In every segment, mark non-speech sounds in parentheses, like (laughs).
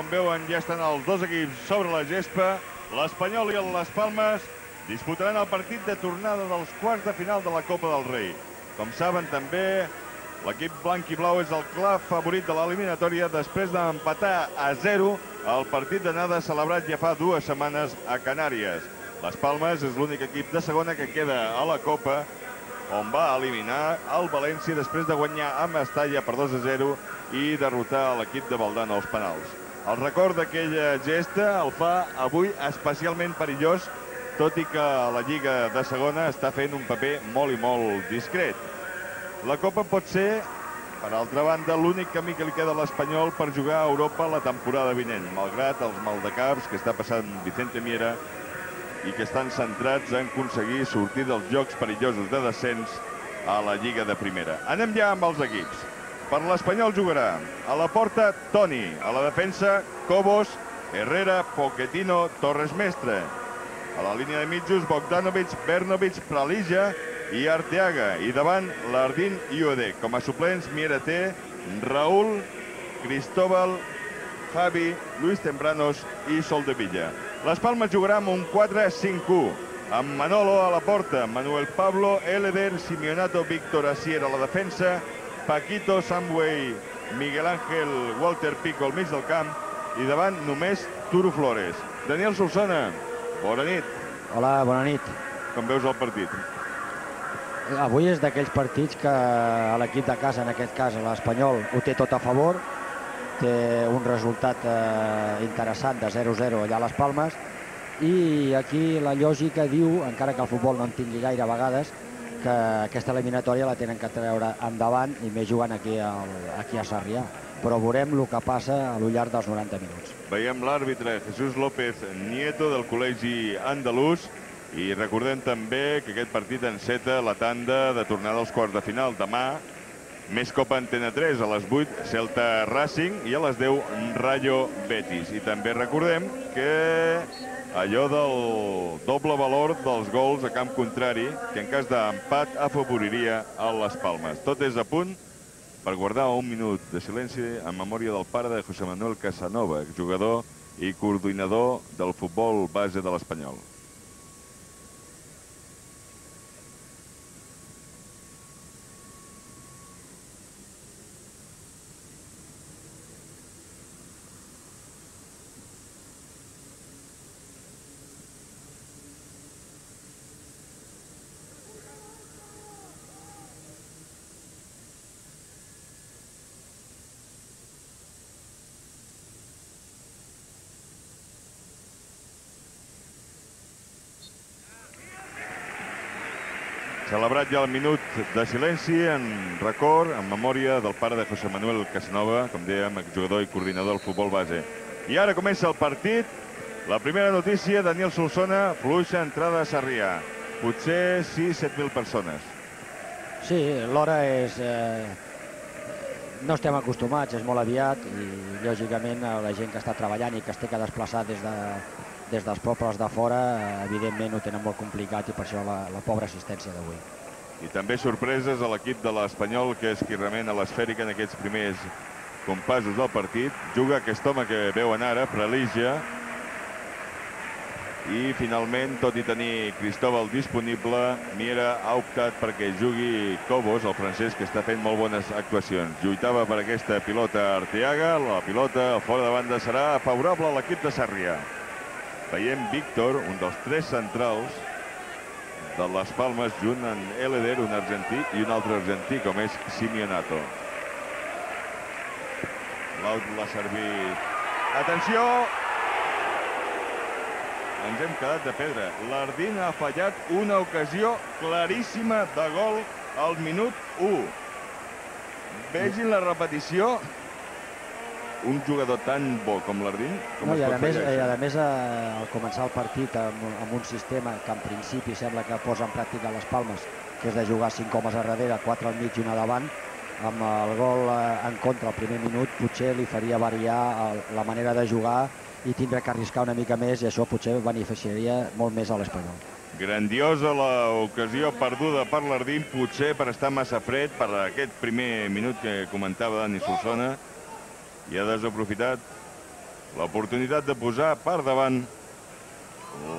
Com veuen, ja estan els dos equips sobre la gespa. L'Espanyol i el Les Palmes disputaran el partit de tornada dels quarts de final de la Copa del Rei. Com saben, també, l'equip blanc i blau és el clar favorit de l'eliminatòria després d'empatar a 0 el partit d'anada celebrat ja fa dues setmanes a Canàries. Les Palmes és l'únic equip de segona que queda a la Copa on va eliminar el València després de guanyar a Mestalla per 2 a 0 i derrotar l'equip de Valdana als penals. El record d'aquella gesta el fa avui especialment perillós, tot i que la Lliga de segona està fent un paper molt i molt discret. La Copa pot ser, per altra banda, l'únic camí que li queda a l'Espanyol per jugar a Europa la temporada vinent, malgrat els maldecaps que està passant Vicente Miera i que estan centrats en aconseguir sortir dels jocs perillosos de descens a la Lliga de Primera. Anem ja amb els equips. Per l'Espanyol jugarà a la porta Toni, a la defensa Cobos, Herrera, Pochettino, Torres Mestre. A la línia de mitjos Bogdanovic, Bernovic, Pralija i Arteaga. I davant Lardín i Uede. Com a suplents Mieraté, Raúl, Cristóbal, Javi, Luis Tembranos i Soldevilla. Les Palmes jugarà amb un 4-5-1, amb Manolo a la porta, Manuel Pablo, Eleder, Simeonato, Víctor Asier a la defensa, Paquito, Samway, Miguel Ángel, Walter Pico al mig del camp i davant només Turo Flores. Daniel Solsona, bona nit. Hola, bona nit. Com veus el partit? Avui és d'aquells partits que l'equip de casa, en aquest cas l'Espanyol, ho té tot a favor, té un resultat eh, interessant de 0-0 allà a les Palmes i aquí la lògica diu, encara que el futbol no en tingui gaire vegades, que aquesta eliminatòria la tenen que treure endavant i més jugant aquí, al, aquí a Sarrià. Però veurem el que passa a lo llarg dels 90 minuts. Veiem l'àrbitre Jesús López Nieto del Col·legi Andalús i recordem també que aquest partit enceta la tanda de tornada als quarts de final. Demà, més Copa Antena 3, a les 8, Celta Racing i a les 10, Rayo Betis. I també recordem que allò del doble valor dels gols a camp contrari, que en cas d'empat afavoriria a les Palmes. Tot és a punt per guardar un minut de silenci en memòria del pare de José Manuel Casanova, jugador i coordinador del futbol base de l'Espanyol. Celebrat ja el minut de silenci en record, en memòria del pare de José Manuel Casanova, com dèiem, jugador i coordinador del futbol base. I ara comença el partit. La primera notícia, Daniel Solsona, fluixa entrada a Sarrià. Potser 6-7.000 persones. Sí, l'hora és... Eh, no estem acostumats, és molt aviat i lògicament la gent que està treballant i que es té que desplaçar des de, des dels pobles de fora, evidentment ho tenen molt complicat i per això la, la pobra assistència d'avui. I també sorpreses a l'equip de l'Espanyol, que és qui remena l'esfèrica en aquests primers compassos del partit. Juga aquest home que veuen ara, Preligia, i finalment, tot i tenir Cristóbal disponible, Miera ha optat perquè jugui Cobos, el francès, que està fent molt bones actuacions. Lluitava per aquesta pilota Arteaga, la pilota fora de banda serà favorable a l'equip de Sarrià. Veiem Víctor, un dels tres centrals de les Palmes, junt amb Eleder, un argentí, i un altre argentí, com és Simeonato. L'Aut l'ha servit. Atenció! Ens hem quedat de pedra. L'Ardín ha fallat una ocasió claríssima de gol al minut 1. Vegin la repetició un jugador tan bo com l'Ardín, com no, i a més, fallar i a més eh, al començar el partit amb, amb un sistema que en principi sembla que posa en pràctica les Palmes, que és de jugar 5 homes a darrere, 4 al mig i una davant, amb el gol eh, en contra al primer minut potser li faria variar el, la manera de jugar i tindre que arriscar una mica més i això potser beneficiaria molt més a l'Espanyol. Grandiosa l'ocasió perduda per l'Ardín, potser per estar massa fred per aquest primer minut que comentava Dani Solsona, i ha desaprofitat l'oportunitat de posar per davant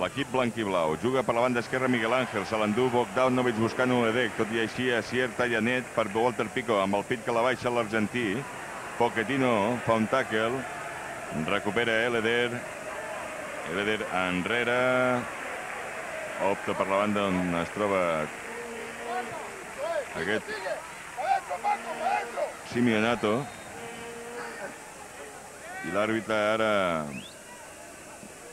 l'equip blanc i blau. Juga per la banda esquerra Miguel Ángel, se l'endú Bogdanovic buscant un edec, tot i així Asier talla net per Walter Pico, amb el pit que la baixa l'argentí. Pochettino fa un tackle, recupera Eleder, Eleder enrere, opta per la banda on es troba aquest Simeonato i l'àrbitre ara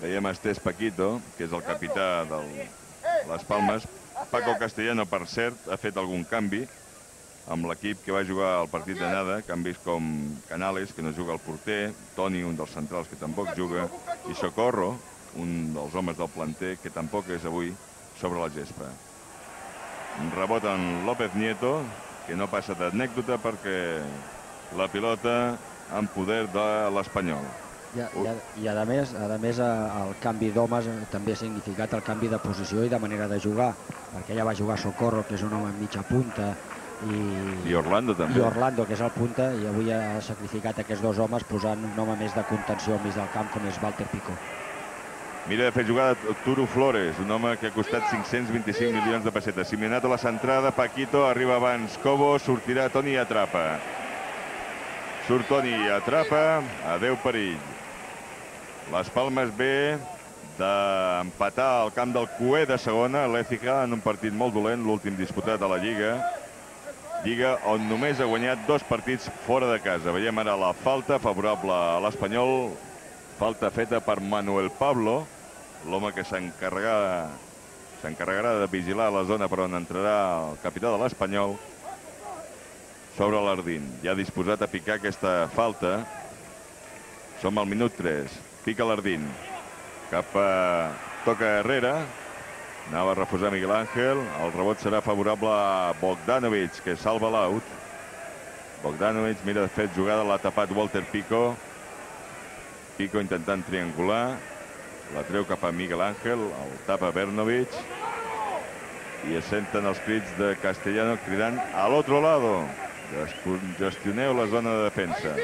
veiem Estés Paquito, que és el capità de les Palmes. Paco Castellano, per cert, ha fet algun canvi amb l'equip que va jugar al partit d'anada, canvis com Canales, que no juga al porter, Toni, un dels centrals que tampoc juga, i Socorro, un dels homes del planter, que tampoc és avui sobre la gespa. Rebot en López Nieto, que no passa d'anècdota perquè la pilota en poder de l'Espanyol. I, i, I a més, a més el canvi d'homes també ha significat el canvi de posició i de manera de jugar, perquè ja va jugar Socorro, que és un home en mitja punta, i, I Orlando també. I Orlando, que és el punta, i avui ha sacrificat aquests dos homes posant un home més de contenció al mig del camp, com és Walter Pico. Mira de fer jugada Turo Flores, un home que ha costat 525 milions de pessetes. Simeonato a la centrada, Paquito arriba abans, Cobo, sortirà Toni i atrapa. Surt Toni atrapa, adeu perill. Les Palmes ve d'empatar al camp del Cué de segona, l'Èfica, en un partit molt dolent, l'últim disputat a la Lliga. Lliga on només ha guanyat dos partits fora de casa. Veiem ara la falta favorable a l'Espanyol, falta feta per Manuel Pablo, l'home que s'encarregarà de vigilar la zona per on entrarà el capità de l'Espanyol sobre l'Ardín. Ja disposat a picar aquesta falta. Som al minut 3. Pica l'Ardín. Cap a... Toca Herrera. Anava a refusar Miguel Ángel. El rebot serà favorable a Bogdanovic, que salva l'out. Bogdanovic mira de fet jugada, l'ha tapat Walter Pico. Pico intentant triangular. La treu cap a Miguel Ángel, el tapa Bernovic. I es senten els crits de Castellano cridant a l'altre lado. Gestioneu la zona de defensa.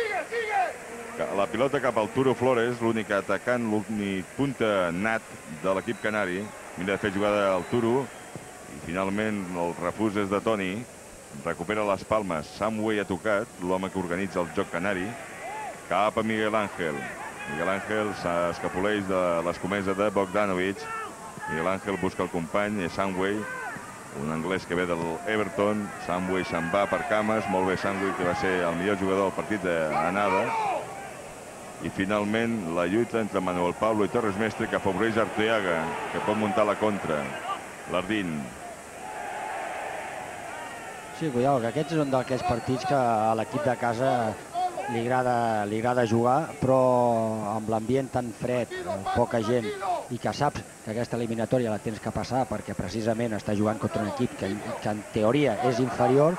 La pilota cap al Turo Flores, l'únic atacant, l'únic punta nat de l'equip canari. Mira de fer jugada al Turo i finalment el refús és de Toni. Recupera les palmes. Samway ha tocat, l'home que organitza el joc canari. Cap a Miguel Ángel. Miguel Ángel s'escapoleix de l'escomesa de Bogdanovic. Miguel Ángel busca el company, Samway, un anglès que ve de l'Everton. Samway se'n va per cames, molt bé Samway, que va ser el millor jugador del partit d'anada. I finalment la lluita entre Manuel Pablo i Torres Mestre que afavoreix Arteaga, que pot muntar la contra. L'Ardín. Sí, cuidao, que aquests són d'aquells partits que a l'equip de casa li agrada, li agrada jugar, però amb l'ambient tan fred, poca gent, i que saps que aquesta eliminatòria la tens que passar perquè precisament està jugant contra un equip que, que en teoria és inferior,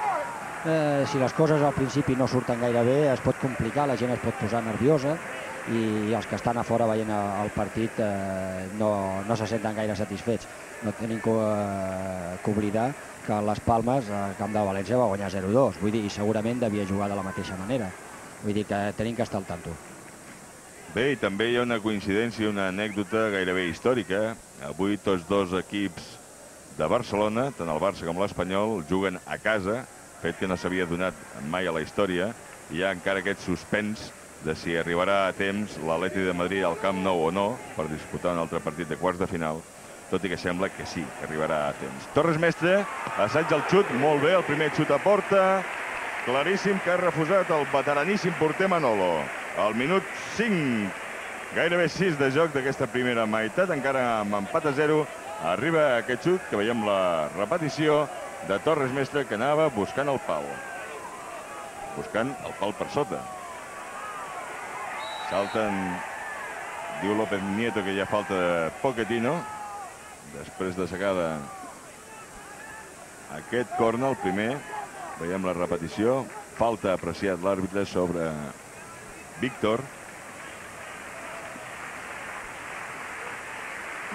eh, si les coses al principi no surten gaire bé es pot complicar, la gent es pot posar nerviosa i els que estan a fora veient el partit eh, no, no se senten gaire satisfets. No tenim que, eh, que oblidar que les Palmes, al camp de València, va guanyar 0-2, vull dir, i segurament devia jugar de la mateixa manera. Vull dir que tenim que estar al tanto. Bé, i també hi ha una coincidència, una anècdota gairebé històrica. Avui tots dos equips de Barcelona, tant el Barça com l'Espanyol, juguen a casa, fet que no s'havia donat mai a la història. Hi ha encara aquest suspens de si arribarà a temps l'Atleti de Madrid al Camp Nou o no per disputar un altre partit de quarts de final, tot i que sembla que sí, que arribarà a temps. Torres Mestre, assaig el xut, molt bé, el primer xut a porta, claríssim que ha refusat el veteraníssim porter Manolo. Al minut 5, gairebé 6 de joc d'aquesta primera meitat, encara amb empat a 0, arriba aquest xut, que veiem la repetició, de Torres Mestre, que anava buscant el pal. Buscant el pal per sota. Salten, diu López Nieto que ha falta de Pochettino. Després de segada aquest corna, el primer, veiem la repetició. Falta apreciat l'àrbitre sobre Víctor.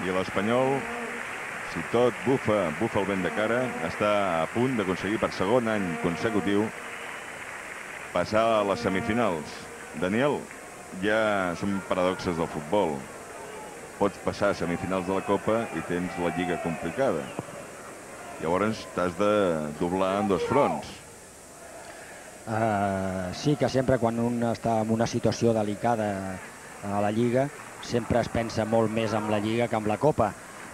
I l'Espanyol, si tot bufa, bufa el vent de cara, està a punt d'aconseguir per segon any consecutiu passar a les semifinals. Daniel, ja són paradoxes del futbol. Pots passar a semifinals de la Copa i tens la Lliga complicada. Llavors t'has de doblar en dos fronts. Uh, sí que sempre quan un està en una situació delicada a la Lliga sempre es pensa molt més amb la Lliga que amb la Copa.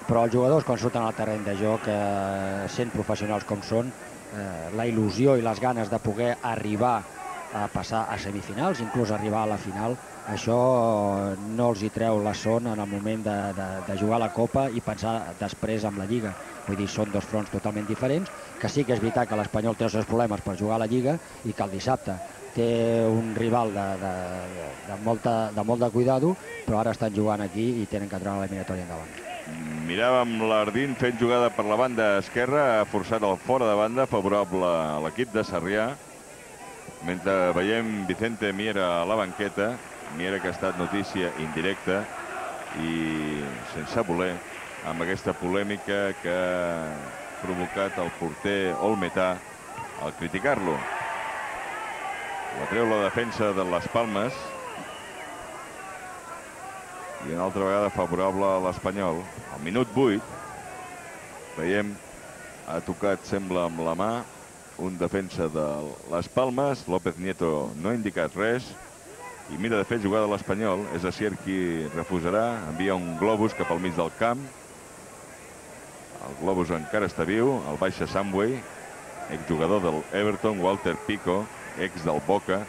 Però els jugadors quan surten al terreny de joc eh, sent professionals com són eh, la il·lusió i les ganes de poder arribar a passar a semifinals, inclús arribar a la final, això no els hi treu la son en el moment de, de, de jugar la Copa i pensar després amb la Lliga. Vull dir, són dos fronts totalment diferents, que sí que és veritat que l'Espanyol té els seus problemes per jugar a la Lliga i que el dissabte té un rival de, de, de, molta, de molt de cuidado, però ara estan jugant aquí i tenen que treure l'eliminatòria endavant. Miràvem l'Ardín fent jugada per la banda esquerra, ha forçat el fora de banda, favorable a l'equip de Sarrià, mentre veiem Vicente Miera a la banqueta, Miera que ha estat notícia indirecta i sense voler, amb aquesta polèmica que ha provocat el porter Olmetà al criticar-lo. La treu la defensa de les Palmes i una altra vegada favorable a l'Espanyol. Al minut 8 veiem ha tocat, sembla, amb la mà un defensa de les Palmes. López Nieto no ha indicat res i mira de fer jugada l'Espanyol. És a cert qui refusarà, envia un globus cap al mig del camp. El globus encara està viu, el baixa Samway, exjugador del Everton, Walter Pico, ex del Boca.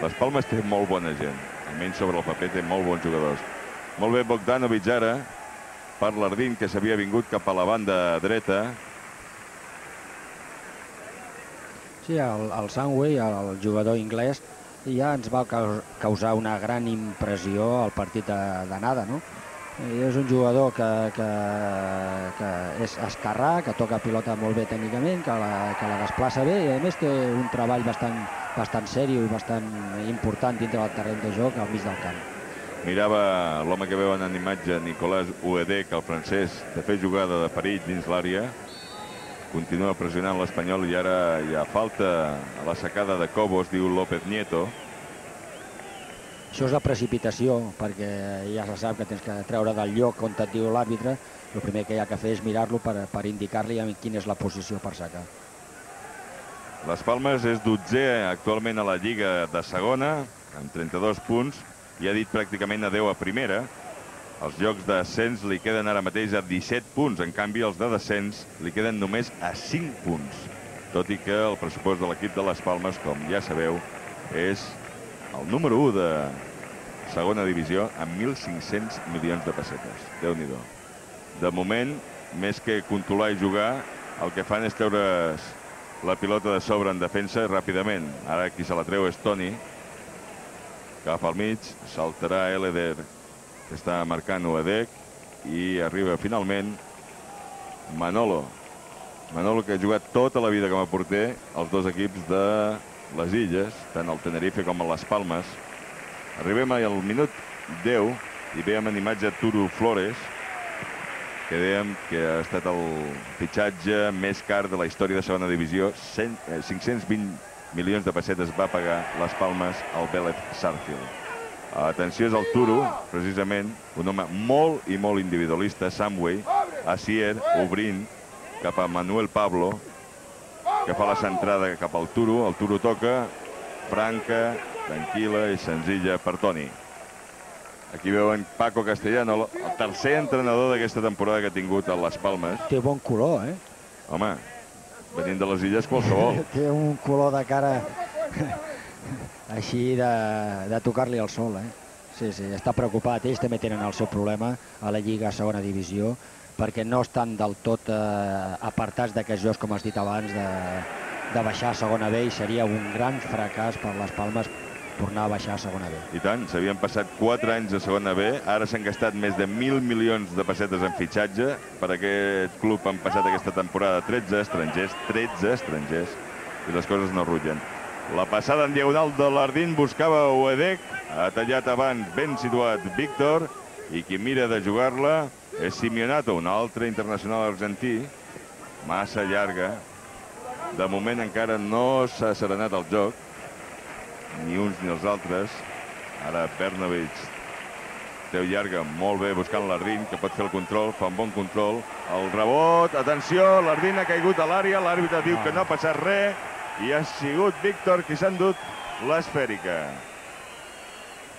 Les Palmes té molt bona gent, almenys sobre el paper té molt bons jugadors. Molt bé Bogdanovic ara, per l'Ardín, que s'havia vingut cap a la banda dreta. Sí, el, el Sunway, el jugador anglès, ja ens va causar una gran impressió al partit d'anada, no? I és un jugador que, que, que és escarrà, que toca pilota molt bé tècnicament, que la, que la desplaça bé i a més té un treball bastant, bastant sèrio i bastant important dintre del terreny de joc al mig del camp. Mirava l'home que veuen en imatge, Nicolás Uedec, el francès, de fer jugada de perill dins l'àrea. Continua pressionant l'Espanyol i ara hi ha falta a la secada de Cobos, diu López Nieto. Això és la precipitació, perquè ja se sap que tens que treure del lloc on et diu l'àrbitre. El primer que hi ha que fer és mirar-lo per, per indicar-li quina és la posició per sacar. Les Palmes és dotzè actualment a la Lliga de segona, amb 32 punts, i ha dit pràcticament adeu a primera. Els llocs d'ascens li queden ara mateix a 17 punts, en canvi els de descens li queden només a 5 punts. Tot i que el pressupost de l'equip de les Palmes, com ja sabeu, és el número 1 de segona divisió amb 1.500 milions de pessetes. déu nhi De moment, més que controlar i jugar, el que fan és treure la pilota de sobre en defensa ràpidament. Ara qui se la treu és Toni, cap al mig, saltarà Eleder, que està marcant Oedec, i arriba finalment Manolo. Manolo que ha jugat tota la vida com a porter als dos equips de les Illes, tant el Tenerife com a les Palmes. Arribem al minut 10 i veiem en imatge Turo Flores, que dèiem que ha estat el fitxatge més car de la història de segona divisió, 520 milions de pessetes va pagar les Palmes al Vélez Sarfield. Atenció és el Turo, precisament, un home molt i molt individualista, Samway, Asier, obrint cap a Manuel Pablo, que fa la centrada cap al Turo. El Turo toca, franca, tranquil·la i senzilla per Toni. Aquí veuen Paco Castellano, el tercer entrenador d'aquesta temporada que ha tingut a Les Palmes. Té bon color, eh? Home, venint de les illes qualsevol. (laughs) Té un color de cara així de, de tocar-li el sol, eh? Sí, sí, està preocupat. Ells també tenen el seu problema a la Lliga segona divisió perquè no estan del tot eh, apartats d'aquests jocs, com has dit abans, de, de baixar a segona B i seria un gran fracàs per les Palmes tornar a baixar a segona B. I tant, s'havien passat 4 anys a segona B, ara s'han gastat més de 1.000 milions de pessetes en fitxatge. Per aquest club han passat aquesta temporada 13 estrangers, 13 estrangers, i les coses no rutllen. La passada en diagonal de l'Ardín buscava Uedec, ha tallat abans ben situat Víctor, i qui mira de jugar-la és Simeonato, un altre internacional argentí, massa llarga. De moment encara no s'ha serenat el joc, ni uns ni els altres. Ara Bernovic Teu llarga, molt bé, buscant l'Ardín, que pot fer el control, fa un bon control. El rebot, atenció, l'Ardín ha caigut a l'àrea, l'àrbitre diu que no ha passat res, i ha sigut Víctor qui s'ha endut l'esfèrica.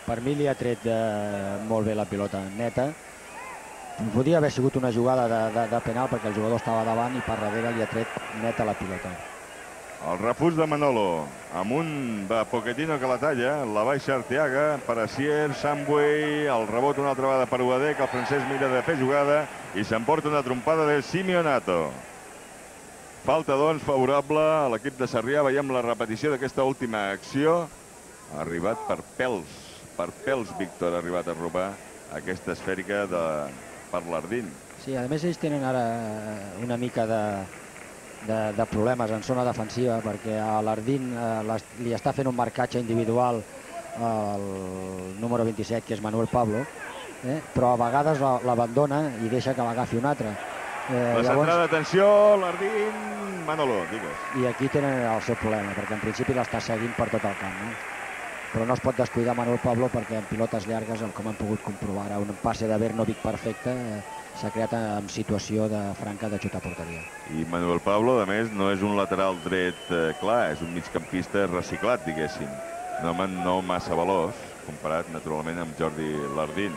Per mi li ha tret eh, molt bé la pilota neta. Podia haver sigut una jugada de, de, de penal perquè el jugador estava davant i per darrere li ha tret neta la pilota. El refús de Manolo, amb un de Pochettino que la talla, la baixa Arteaga, per Asier, Samway, el rebot una altra vegada per Uadec, el francès mira de fer jugada i s'emporta una trompada de Simeonato. Falta, doncs, favorable a l'equip de Sarrià. Veiem la repetició d'aquesta última acció. Ha arribat per pèls, per pèls Víctor ha arribat a robar aquesta esfèrica de, per l'Ardín. Sí, a més ells tenen ara una mica de, de, de problemes en zona defensiva perquè a l'Ardín eh, li està fent un marcatge individual el número 27 que és Manuel Pablo eh? però a vegades l'abandona i deixa que l'agafi un altre eh, la llavors... d'atenció, l'Ardín Manolo, digues i aquí tenen el seu problema perquè en principi l'està seguint per tot el camp no? però no es pot descuidar Manuel Pablo perquè en pilotes llargues, com hem pogut comprovar ara, un passe de Bernovic perfecte eh, s'ha creat en situació de franca de xutar porteria. I Manuel Pablo, a més, no és un lateral dret eh, clar, és un migcampista reciclat, diguéssim. Un home no massa veloç, comparat naturalment amb Jordi Lardín.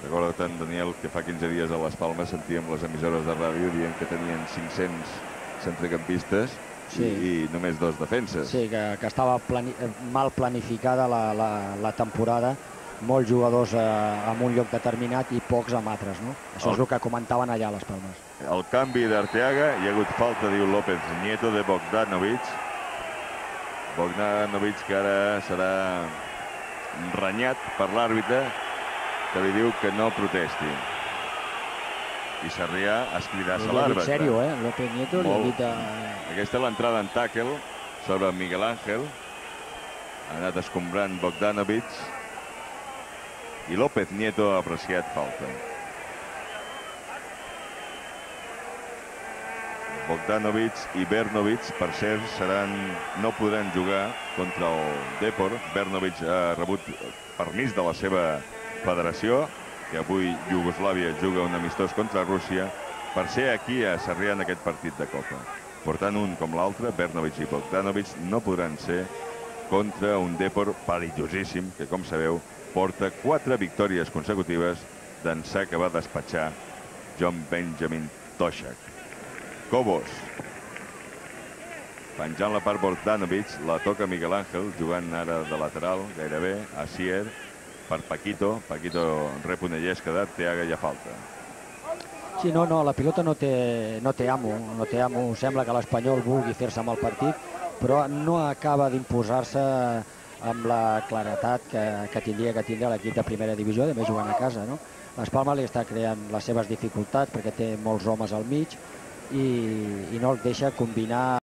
Recordo tant, Daniel, que fa 15 dies a les Palmes sentíem les emissores de ràdio dient que tenien 500 centrecampistes sí. i, i només dos defenses. Sí, que, que estava plani mal planificada la, la, la temporada molts jugadors eh, en un lloc determinat i pocs amb altres, no? Això el... és el que comentaven allà a les Palmes. El canvi d'Arteaga, hi ha hagut falta, diu López Nieto, de Bogdanovic. Bogdanovic que ara serà renyat per l'àrbitre, que li diu que no protesti. I Sarrià escridàs a l'àrbitre. Sèrio, eh? López Nieto Molt. li dit a... Aquesta és l'entrada en tàquel sobre Miguel Ángel. Ha anat escombrant Bogdanovic i López Nieto ha apreciat falta. Bogdanovic i Bernovic, per cert, seran, no podran jugar contra el Depor. Bernovic ha rebut permís de la seva federació, que avui Iugoslàvia juga un amistós contra Rússia, per ser aquí a Sarrià en aquest partit de Copa. Per tant, un com l'altre, Bernovic i Bogdanovic, no podran ser contra un Depor perillosíssim, que, com sabeu, porta quatre victòries consecutives d'ençà que va despatxar John Benjamin Toshak. Cobos. Penjant la part Bogdanovic, la toca Miguel Ángel, jugant ara de lateral, gairebé, a Sier, per Paquito. Paquito rep una llesca d'Arteaga i a falta. Sí, no, no, la pilota no té, no té amo, no té amo. Sembla que l'Espanyol vulgui fer-se amb el partit, però no acaba d'imposar-se amb la claretat que, que tindria que tindre l'equip de primera divisió, de més jugant a casa. No? Les Palmes li està creant les seves dificultats perquè té molts homes al mig i, i no el deixa combinar